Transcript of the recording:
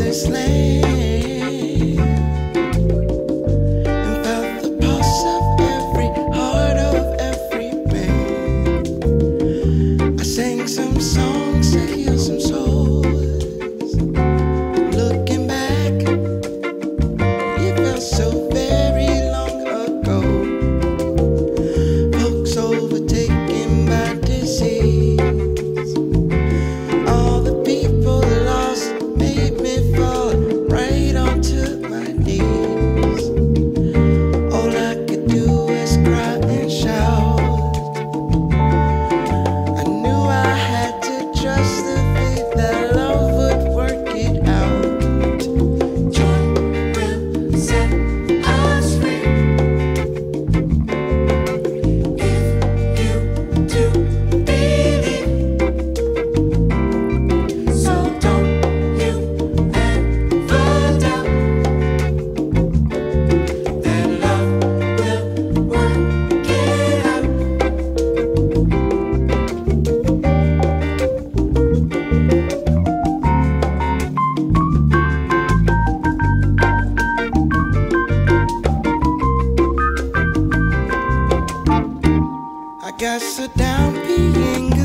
All the got so down being